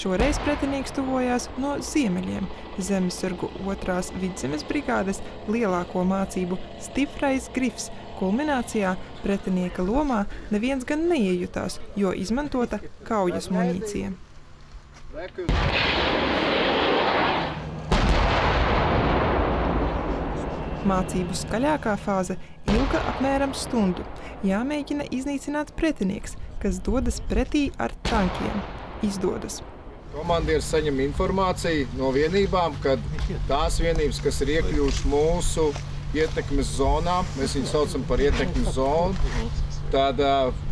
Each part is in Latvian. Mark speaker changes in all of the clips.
Speaker 1: Šoreiz pretinieks tuvojās no ziemeļiem. Zemesargu otrās vidzemes brigādes lielāko mācību stiprais grifs kulminācijā pretinieka lomā neviens gan neiejutās, jo izmantota kaujas munīcija. Mācību skaļākā fāze ilga apmēram stundu. Jāmēģina iznīcināt pretinieks, kas dodas pretī ar tankiem. Izdodas.
Speaker 2: Komandieris saņem informāciju no vienībām, ka tās vienības, kas ir iekļuvušas mūsu ietekmes zonā, mēs viņus saucam par ietekmes zonu, tad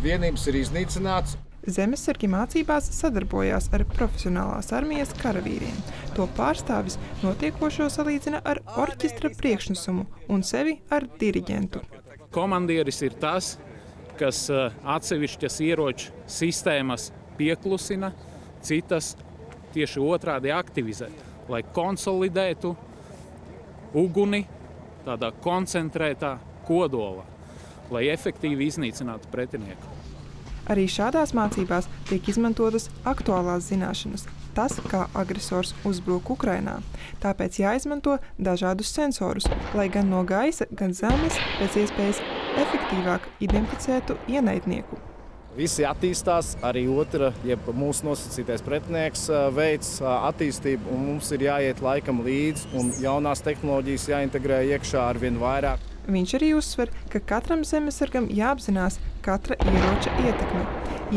Speaker 2: vienības ir iznīcināts.
Speaker 1: Zemesargi mācībās sadarbojās ar profesionālās armijas karavīriem. To pārstāvis notiekošo salīdzina ar orķestra priekšnesumu un sevi ar diriģentu.
Speaker 3: Komandieris ir tas, kas atsevišķas ieroču sistēmas pieklusina, citas tieši otrādi aktivizē, lai konsolidētu uguni tādā koncentrētā kodolā, lai efektīvi iznīcinātu pretinieku.
Speaker 1: Arī šādās mācībās tiek izmantotas aktuālās zināšanas, tas, kā agresors uzbruk Ukrajinā. Tāpēc jāizmanto dažādus sensorus, lai gan no gaisa, gan zemes pēc iespējas efektīvāk identificētu ienaidnieku.
Speaker 4: Visi attīstās, arī otra, jeb mūsu nosacītais pretinieks veids attīstību, un mums ir jāiet laikam līdzi, un jaunās tehnoloģijas jāintegrē iekšā ar vien vairāk.
Speaker 1: Viņš arī uzsver, ka katram zemesargam jāapzinās katra ieroča ietekme.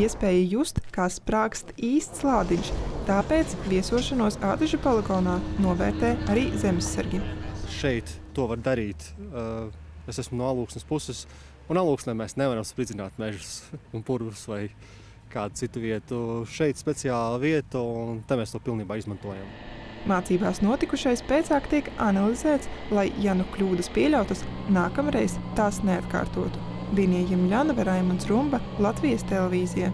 Speaker 1: Iespēja just, kā sprāgst īsts lādiņš, tāpēc viesošanos Ādažu poligonā novērtē arī zemesargi.
Speaker 5: Šeit to var darīt. Es esmu no alūksnes puses, un alūksnē mēs nevaram spridzināt mežus un purvus vai kādu citu vietu. Šeit speciāla vieta, un te mēs to pilnībā izmantojam.
Speaker 1: Mācībās notikušais pēcāk tiek analizēts, lai, ja nu kļūdas pieļautas, nākamreiz tās neatkārtotu. Dienija Jemļana, Raimons Rumba, Latvijas televīzija.